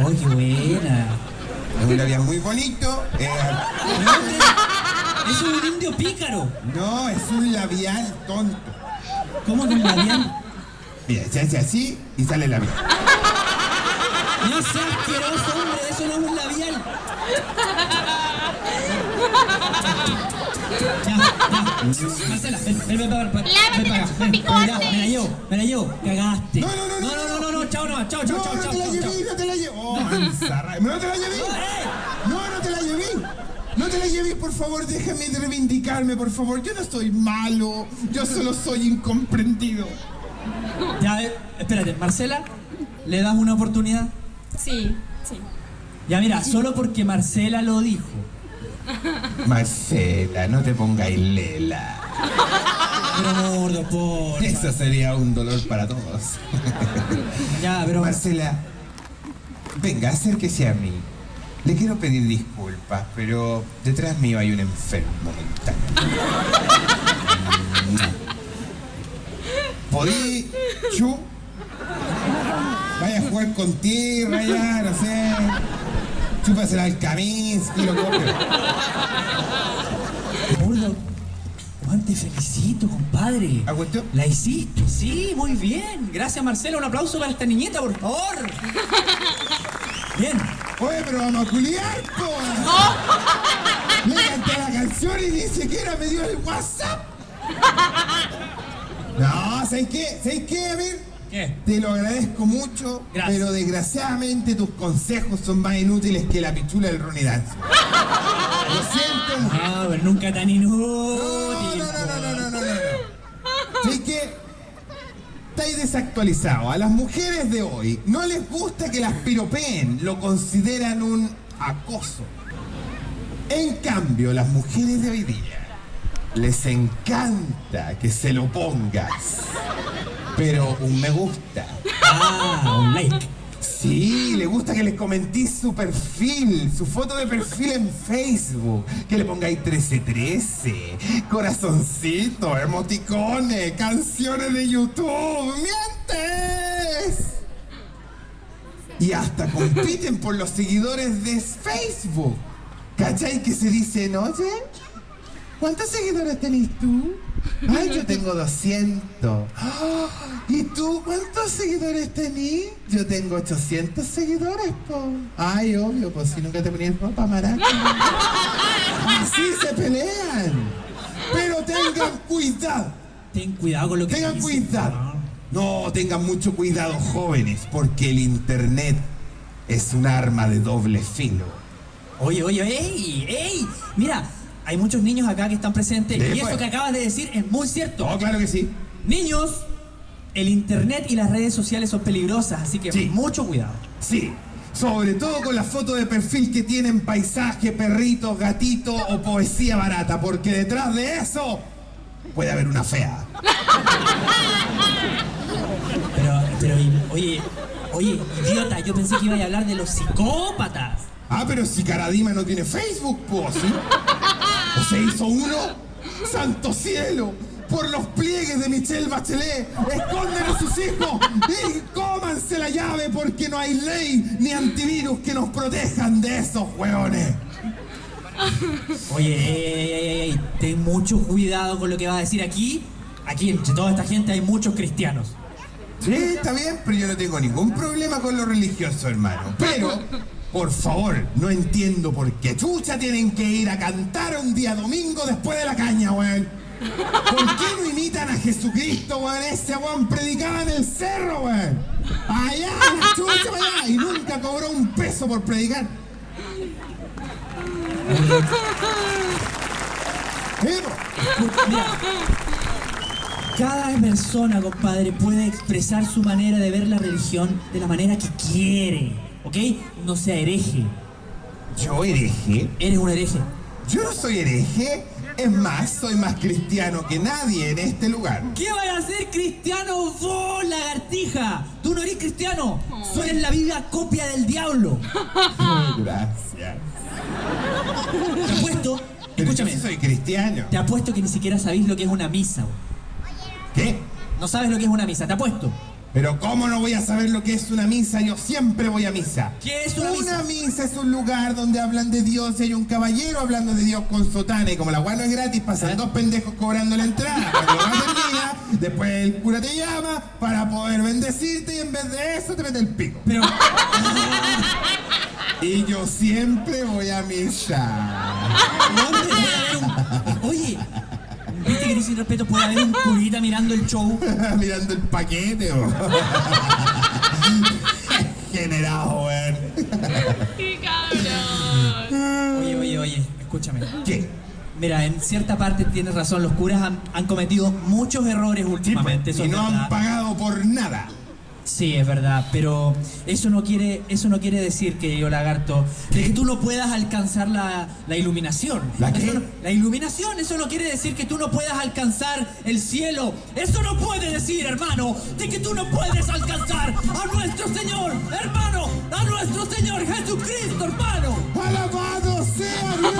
Oh, qué buena. Es un labial muy bonito. eh, es un indio pícaro. no, es un labial tonto. ¿Cómo que un labial? Mira, se hace así y sale el labial. No seas asqueroso, hombre, eso no es un labial. Ya, ya. Marcela, ven, ven, ven, ven, ven, ven, me la llevo, me la llevo, cagaste. No, no, no, no, no, no, no, no, chao, no, chao, chao, No, chao, no chao, te la chao, llevé, chao. no te la llevé. Oh, manzarra. ¿No te la llevé? No, no te la llevé. No te la llevé, por favor, déjame de reivindicarme, por favor. Yo no soy malo, yo solo soy incomprendido. Ya, eh, espérate, Marcela, ¿le das una oportunidad? Sí, sí. Ya mira, solo porque Marcela lo dijo. Marcela, no te pongáis lela. Pero gordo, por. Eso sería un dolor para todos. Ya, pero. Marcela, venga, acérquese a mí. Le quiero pedir disculpas, pero detrás mío hay un enfermo mental. ¿Podí, Chu? Vaya a jugar con tierra ya, no sé. Chúpasela al Kaminsky, lo copio. Gordo, Juan, te felicito, compadre. ¿Ha cuestión? La hiciste, sí, muy bien. Gracias, Marcela. Un aplauso para esta niñeta, por favor. Bien. Oye, pero vamos a culiar, po. Le canté la canción y ni siquiera me dio el WhatsApp. No, ¿sabes qué? ¿Sabes qué, Amir? ¿Qué? Te lo agradezco mucho, Gracias. pero desgraciadamente tus consejos son más inútiles que la pichula del Ronnie Dance. Lo siento. Ah, pero nunca tan inútil. No, no, no, no, no, no, no, no. ¿Sabes qué? Estáis desactualizados. A las mujeres de hoy no les gusta que las piropeen, lo consideran un acoso. En cambio, las mujeres de hoy día les encanta que se lo pongas. Pero un me gusta. Ah, un like. Sí, le gusta que les comentís su perfil, su foto de perfil en Facebook, que le pongáis 1313, corazoncito, emoticones, canciones de YouTube, ¡mientes! Y hasta compiten por los seguidores de Facebook. ¿Cachai que se dicen, oye? ¿Cuántos seguidores tenés tú? Ay, yo tengo 200. Ah, ¿Y tú cuántos seguidores tenés? Yo tengo 800 seguidores, po. Ay, obvio, pues si nunca te ponías ropa, maraca. Así se pelean. Pero tengan cuidado. Ten cuidado con lo que Tengan cuidado. ¿no? No, tengan mucho cuidado, jóvenes, porque el internet es un arma de doble filo. Oye, oye, ey, ey. Mira, hay muchos niños acá que están presentes y eso pues. que acabas de decir es muy cierto. Oh, claro que sí. Niños, el internet y las redes sociales son peligrosas, así que Sí. mucho cuidado. Sí, sobre todo con las fotos de perfil que tienen paisaje, perritos, gatitos o poesía barata, porque detrás de eso puede haber una fea. Pero, pero, oye, oye, idiota, yo pensé que iba a hablar de los psicópatas. Ah, pero si Caradima no tiene Facebook, pues, ¿sí? ¿O se hizo uno? ¡Santo cielo! Por los pliegues de Michelle Bachelet, esconden a sus hijos y cómanse la llave porque no hay ley ni antivirus que nos protejan de esos hueones. Oye, ey, ey, ey, ey, ten mucho cuidado con lo que vas a decir aquí. Aquí, entre toda esta gente, hay muchos cristianos. Sí, está bien, pero yo no tengo ningún problema con lo religioso, hermano. Pero, por favor, no entiendo por qué chucha tienen que ir a cantar un día domingo después de la caña, weón. ¿Por qué no imitan a Jesucristo, weón? Ese weón predicaba en el cerro, weón. Allá, la chucha, allá. Y nunca cobró un peso por predicar. Cada persona, compadre, puede expresar su manera de ver la religión de la manera que quiere, ¿ok? No sea hereje. ¿Yo hereje? Eres un hereje. Yo no soy hereje. Es más, soy más cristiano que nadie en este lugar. ¿Qué vas a hacer cristiano vos, lagartija? Tú no eres cristiano. Tú eres la viva copia del diablo. Gracias. Te apuesto, Pero escúchame, yo sí soy cristiano. te apuesto que ni siquiera sabéis lo que es una misa. ¿Qué? No sabes lo que es una misa, te apuesto. Pero ¿cómo no voy a saber lo que es una misa? Yo siempre voy a misa. ¿Qué es una Una misa? misa es un lugar donde hablan de Dios y hay un caballero hablando de Dios con sotana y como la guay no es gratis, pasan ¿Eh? dos pendejos cobrando la entrada. Cuando termina, después el cura te llama para poder bendecirte y en vez de eso te mete el pico. Pero, Y yo siempre voy a misa. ¿dónde Oye, ¿viste que sin respeto puede haber un curita mirando el show? Mirando el paquete, o. Generado, weón. ¡Qué cabrón! Oye, oye, oye, escúchame. ¿Qué? Mira, en cierta parte tienes razón, los curas han, han cometido muchos errores últimamente. eso y no han pagado por nada. Sí, es verdad, pero eso no quiere, eso no quiere decir, querido lagarto, de que tú no puedas alcanzar la, la iluminación. ¿La qué? No- la iluminación, eso no quiere decir que tú no puedas alcanzar el cielo. Eso no puede decir, hermano, de que tú no puedes alcanzar a nuestro Señor, hermano, a nuestro Señor Jesucristo, hermano. ¡Alabado sea Dios!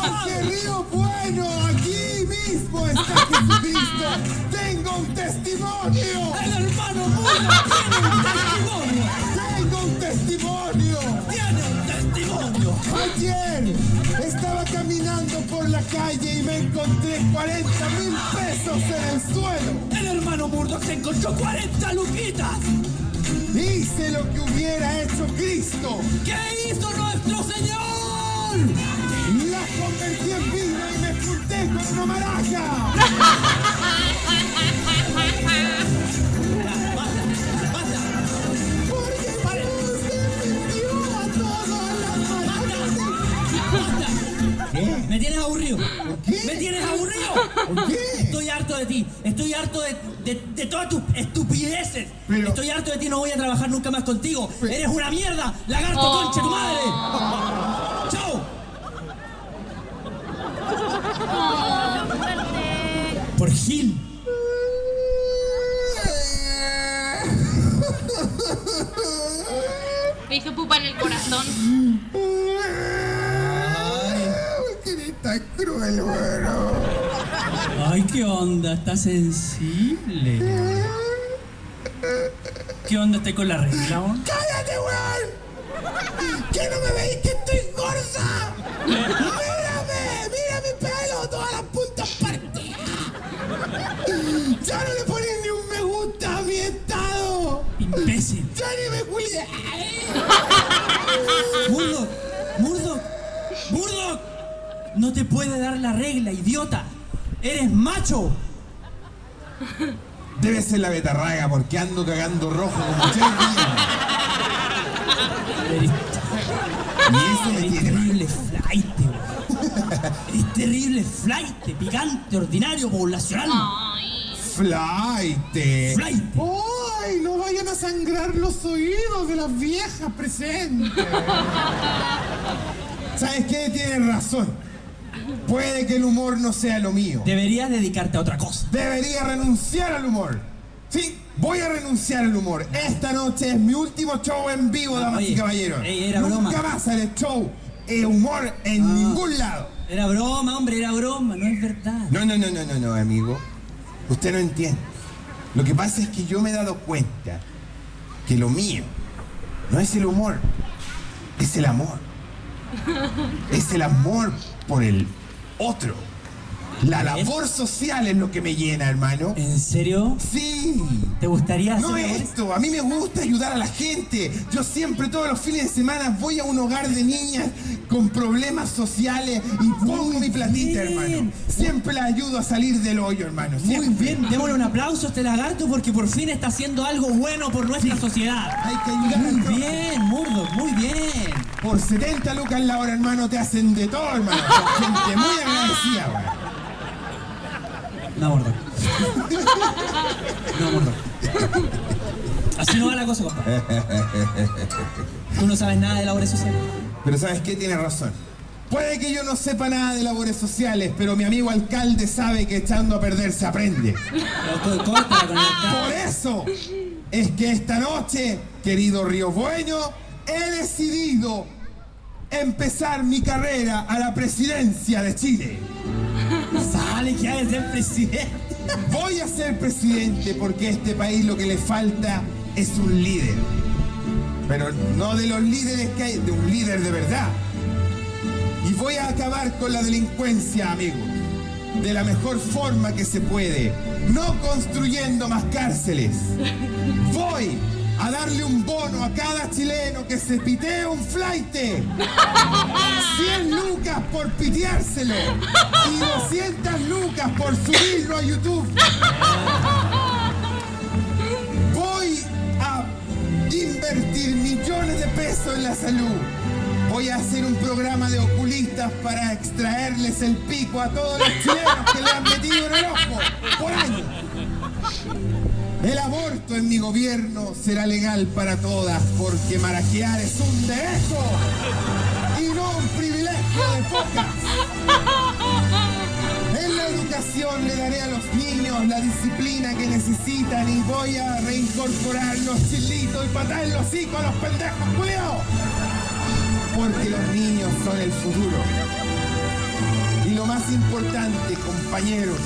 ¡Porque Río Bueno! ¡Aquí mismo está Jesucristo! ¡Tengo un testimonio! El hermano Buda tiene un testimonio, ¡Tengo un testimonio! tiene un testimonio. Ayer estaba caminando por la calle y me encontré 40 mil pesos en el suelo. El hermano Murdoch se encontró 40 luquitas. Hice lo que hubiera hecho Cristo. ¿Qué hizo nuestro Señor? Las convertí en vino las maracas. ¿Qué? ¿Me tienes aburrido? qué? ¿Me tienes aburrido? ¿Por qué? Estoy harto de ti. Estoy harto de, de, de todas tus estupideces. Pero- Estoy harto de ti. No voy a trabajar nunca más contigo. Eres una mierda. Lagarto Oh. concha tu madre. Por Gil. Me hizo pupa en el corazón. Ay, ¿por qué eres tan cruel, bueno? Ay, qué onda. Está sensible. ¿Qué onda? ¿Estoy con la regla? weón? ¡Cállate, weón! ¿Qué no me veis que estoy gorda? Murdoch, Murdoch, Murdoch. No te puede dar la regla, idiota. Eres macho. Debe ser la betarraga porque ando cagando rojo como. Eres, Y eso me eres terrible flight, weón. Eres terrible flight, picante, ordinario, poblacional. Flight. Flight. ¡Ay! No vayan a sangrar los oídos de las viejas presentes. ¿Sabes qué? Tienes razón. Puede que el humor no sea lo mío. Deberías dedicarte a otra cosa. Debería renunciar al humor. Sí, voy a renunciar al humor. Esta noche es mi último show en vivo, damas y caballeros. ey, era Nunca broma. Ah. más haré show y humor en ningún lado. Era broma, hombre, era broma, no es verdad. No, no, no, no, no, no, amigo. Usted no entiende. Lo que pasa es que yo me he dado cuenta que lo mío no es el humor, es el amor. Es el amor por el otro. La labor social es lo que me llena, hermano. ¿En serio? Sí. ¿Te gustaría hacer No labores? esto, a mí me gusta ayudar a la gente. Yo siempre todos los fines de semana voy a un hogar de niñas con problemas sociales y pongo mi platita, bien. hermano. Siempre la ayudo a salir del hoyo, hermano. Muy Siempre. bien, démosle un aplauso a este lagarto porque por fin está haciendo algo bueno por nuestra sociedad. Hay que ayudar Muy bien, Murdoch, muy bien. Por 70 lucas la hora, hermano, te hacen de todo, hermano. Gente muy agradecida, güey. No, Murdoch. No, Murdoch. Así no va la cosa, compadre. Tú no sabes nada de labores sociales. Pero ¿sabes qué? Tienes razón. Puede que yo no sepa nada de labores sociales, pero mi amigo alcalde sabe que echando a perder se aprende. Pero có- córtala con el Por eso es que esta noche, querido Río Bueno, he decidido empezar mi carrera a la presidencia de Chile. Sale que de ser presidente. Voy a ser presidente porque a este país lo que le falta es un líder. Pero no de los líderes que hay, de un líder de verdad. Y voy a acabar con la delincuencia, amigo. De la mejor forma que se puede. No construyendo más cárceles. Voy a darle un bono a cada chileno que se pitee un flight. 100 lucas por piteárselo y 200 lucas por subirlo a YouTube. Voy a invertir millones de pesos en la salud. Voy a hacer un programa de oculistas para extraerles el pico a todos los chilenos que le han metido en el ojo por años. El aborto en mi gobierno será legal para todas porque maraquear es un derecho y no un privilegio de pocas. En la educación le daré a los niños la disciplina que necesitan y voy a reincorporar los chilitos y patar los hocico a los pendejos culiados. Porque los niños son el futuro. Y lo más importante, compañeros,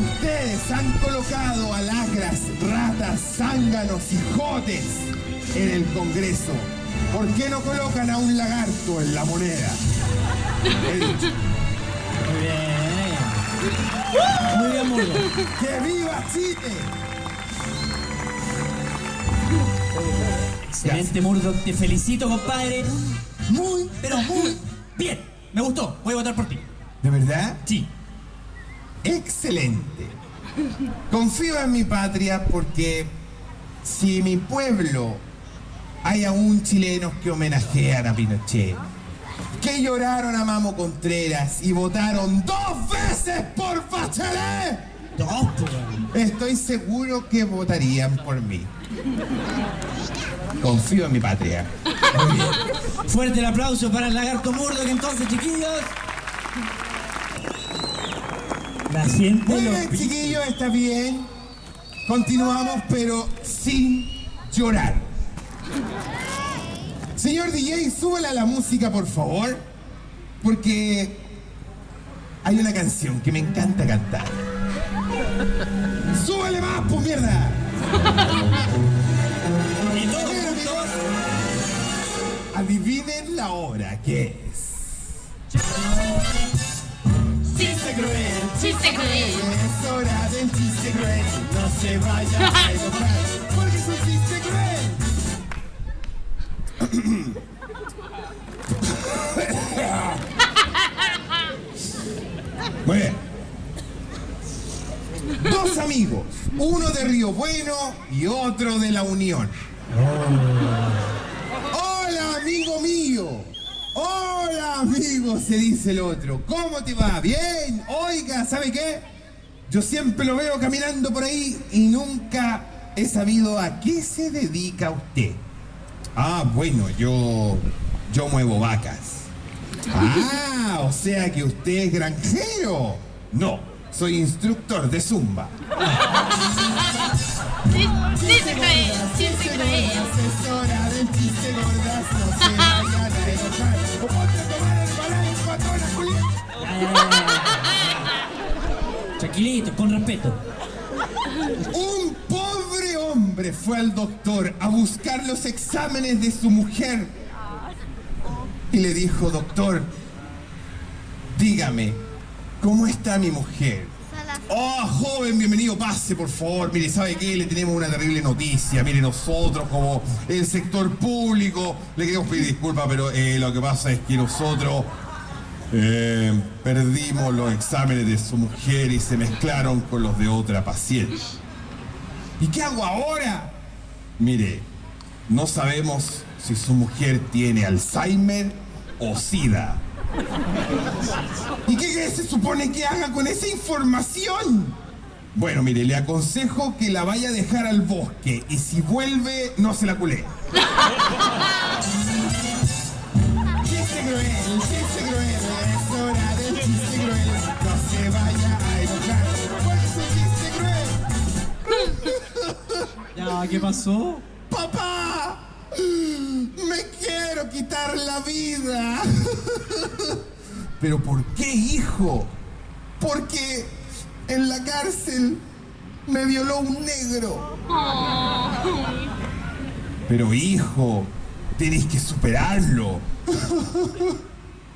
ustedes han colocado a lacras, ratas, zánganos y jotes en el Congreso, ¿por qué no colocan a un lagarto en la moneda? Muy bien. Muy bien, Murdo. ¡Que viva Chile! Excelente, Murdo. Te felicito, compadre. Muy, pero muy bien. Me gustó. Voy a votar por ti. ¿De verdad? Sí. Excelente. Confío en mi patria porque si mi pueblo hay aún chilenos que homenajean a Pinochet, que lloraron a Mamo Contreras y votaron dos veces por Bachelet, pues. estoy seguro que votarían por mí. Confío en mi patria. Fuerte el aplauso para el lagarto Murdo, que entonces, chiquillos. La siente Muy bien, chiquillos, está bien. Continuamos, pero sin llorar. Señor DJ, súbele a la música, por favor. Porque hay una canción que me encanta cantar. ¡Súbele más, pues mierda! Y todos amigos. Adivinen la hora que es. Chiste cruel, chiste cruel. Es hora del chiste cruel. No se vaya a enojar, porque es un chiste cruel. Muy bien. Dos amigos, uno de Río Bueno y otro de La Unión. Hola, amigo mío. Hola, amigo, se dice el otro. ¿Cómo te va? Bien. Oiga, ¿sabe qué? Yo siempre lo veo caminando por ahí y nunca he sabido a qué se dedica usted. Ah, bueno, yo yo muevo vacas. Ah, o sea que usted es granjero. No, soy instructor de zumba. Es hora del chiste gordas, Tranquilito, con respeto. Un pobre hombre fue al doctor a buscar los exámenes de su mujer y le dijo, doctor, dígame, ¿cómo está mi mujer? Oh, joven, bienvenido, pase, por favor. Mire, ¿sabe qué? Le tenemos una terrible noticia. Mire, nosotros como el sector público, le queremos pedir disculpas, pero eh, lo que pasa es que nosotros eh, perdimos los exámenes de su mujer y se mezclaron con los de otra paciente. ¿Y qué hago ahora? Mire, no sabemos si su mujer tiene Alzheimer o SIDA. ¿Y qué, qué se supone que haga con esa información? Bueno, mire, le aconsejo que la vaya a dejar al bosque y si vuelve, no se la culé. Chiste cruel, chiste Ya, ¿qué pasó? ¡Papá! Me quiero quitar la vida. ¿Pero por qué, hijo? Porque en la cárcel me violó un negro. Pero hijo, tenés que superarlo.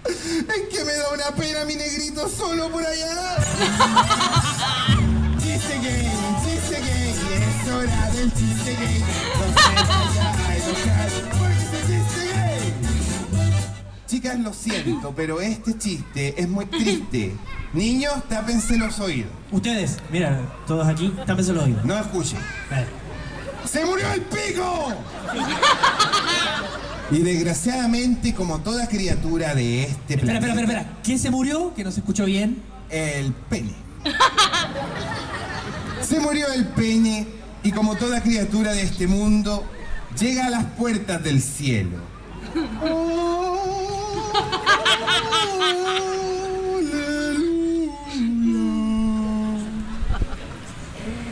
Es que me da una pena mi negrito solo por allá. Chiste gay, chiste gay. es hora del chiste gay. No se vaya a enojar porque es un chiste gay. Chicas, lo siento, pero este chiste es muy triste. Niños, tápense los oídos. Ustedes, mira, todos aquí, tápense los oídos. No escuchen. ¡Se murió el pico! Y desgraciadamente, como toda criatura de este Espera, planeta... espera, espera, espera. ¿Quién se murió? Que no se escuchó bien. El pene. Se murió el pene y como toda criatura de este mundo, llega a las puertas del cielo.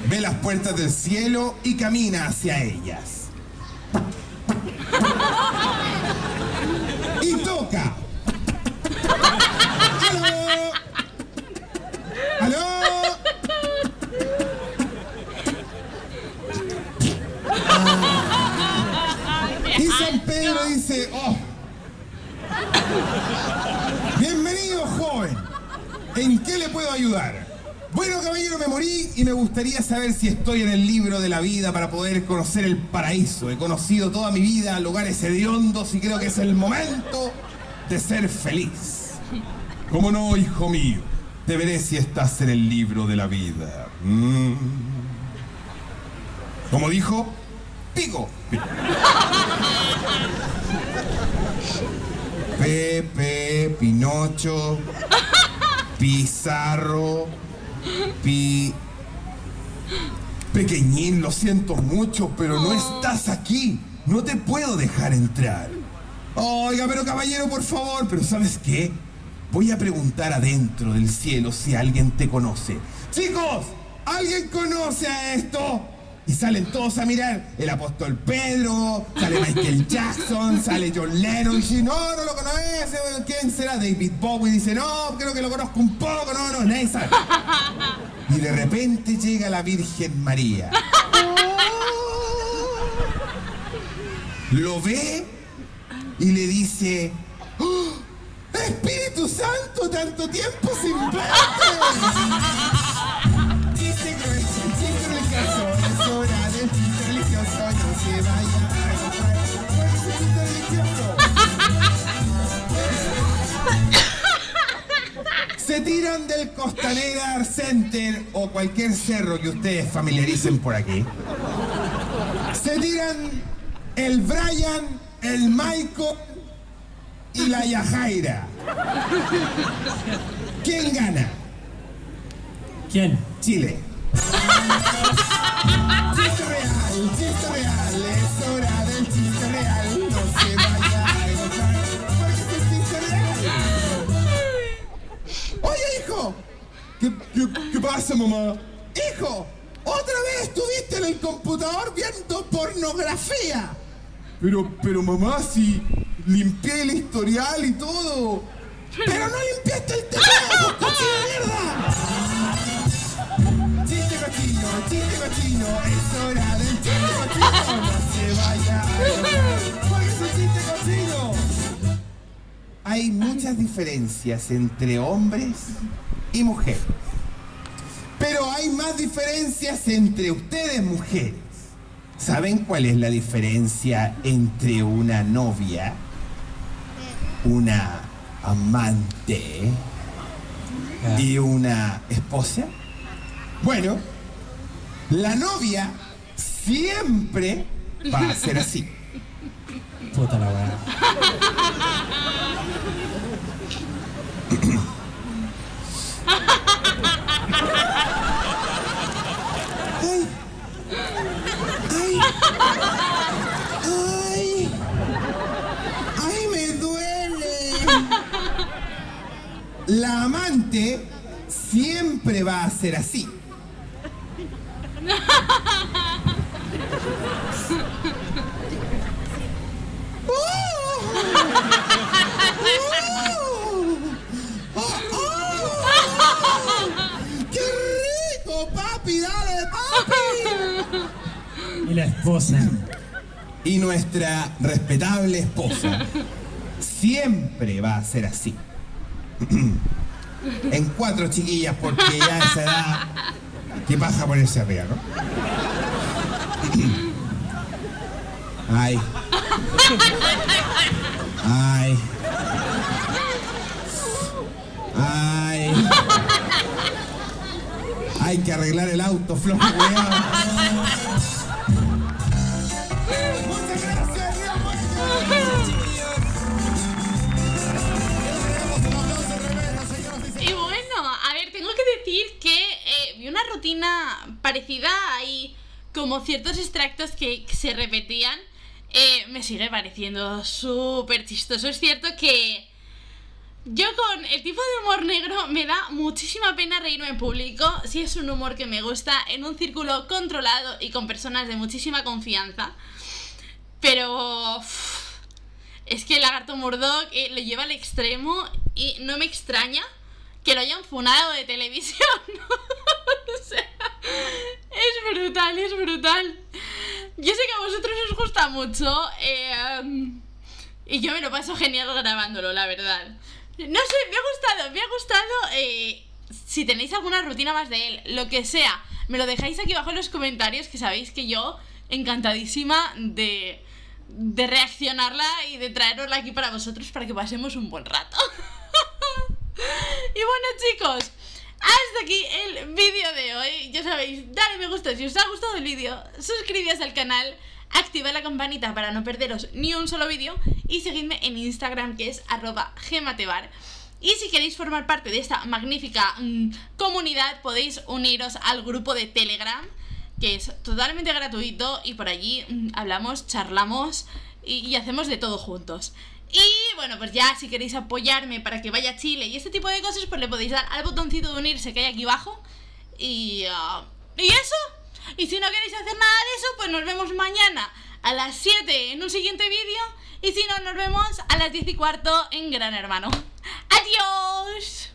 Ve las puertas del cielo y camina hacia ellas. Y toca. Dice, oh, bienvenido joven, ¿en qué le puedo ayudar? Bueno, caballero, me morí y me gustaría saber si estoy en el libro de la vida para poder conocer el paraíso. He conocido toda mi vida lugares hediondos y creo que es el momento de ser feliz. ¿Cómo no, hijo mío? Te veré si estás en el libro de la vida. Mm. Como dijo, pico. Pepe, Pinocho, Pizarro, Pi... Pequeñín, lo siento mucho, pero no estás aquí. No te puedo dejar entrar. Oiga, pero caballero, por favor. Pero ¿sabes qué? Voy a preguntar adentro del cielo si alguien te conoce. Chicos, ¿alguien conoce a esto? Y salen todos a mirar. El apóstol Pedro, sale Michael Jackson, sale John Lennon. Y dice, no, no lo conoce. ¿Quién será? David Bowie dice, no, creo que lo conozco un poco. No, no, nadie sabe. Y de repente llega la Virgen María. Lo ve y le dice, "¡Oh! Espíritu Santo, tanto tiempo sin verte. Se tiran del Costanera Center o cualquier cerro que ustedes familiaricen por aquí. Se tiran el Brian, el Michael y la Yajaira. ¿Quién gana? ¿Quién? Chile. Chiste real, chiste real, es hora del chiste hijo. ¿Qué, qué, qué pasa, mamá? Hijo, otra vez estuviste en el computador viendo pornografía. Pero, pero mamá, si limpié el historial y todo. Pero no limpiaste el teclado, cochino de mierda. Chiste cochino, chiste cochino, es hora del chiste cochino. No se vaya Hay muchas diferencias entre hombres y mujeres. Pero hay más diferencias entre ustedes, mujeres. ¿Saben cuál es la diferencia entre una novia, una amante y una esposa? Bueno, la novia siempre va a ser así. Puta la weá. ¡Ay! ¡Ay! ¡Ay! ¡Ay, me duele! La amante siempre va a ser así. ¡Oh! ¡Oh! ¡Qué rico, papi! ¡Dale, papi! Y la esposa. Y nuestra respetable esposa siempre va a ser así. En cuatro chiquillas, porque ya esa edad, ¿qué pasa ponerse arriba, no? Ay. Ay. Ay. Hay que arreglar el auto, weón. Parecida ahí, como ciertos extractos que, se repetían. Eh, me sigue pareciendo súper chistoso. Es cierto que yo con el tipo de humor negro me da muchísima pena reírme en público. Si es un humor que me gusta en un círculo controlado y con personas de muchísima confianza. Pero... es que el lagarto Murdoch eh, lo lleva al extremo y no me extraña que lo hayan funado de televisión. o sea, es brutal, es brutal. Yo sé que a vosotros os gusta mucho um, y yo me lo paso genial grabándolo, la verdad. No sé, me ha gustado, me ha gustado. eh, si tenéis alguna rutina más de él, lo que sea, me lo dejáis aquí abajo en los comentarios, que sabéis que yo encantadísima de, de reaccionarla y de traerosla aquí para vosotros para que pasemos un buen rato. y bueno chicos, hasta aquí el vídeo de hoy. Ya sabéis, dale me gusta si os ha gustado el vídeo, suscribíos al canal, activad la campanita para no perderos ni un solo vídeo y seguidme en Instagram que es arroba gematebar. Y si queréis formar parte de esta magnífica mm, comunidad podéis uniros al grupo de Telegram que es totalmente gratuito y por allí mm, hablamos, charlamos y, y hacemos de todo juntos. Y bueno, pues ya si queréis apoyarme para que vaya a Chile y este tipo de cosas, pues le podéis dar al botoncito de unirse que hay aquí abajo. Y, ah, y eso. Y si no queréis hacer nada de eso, pues nos vemos mañana a las 7 en un siguiente vídeo. Y si no, nos vemos a las 10 y cuarto en Gran Hermano. ¡Adiós!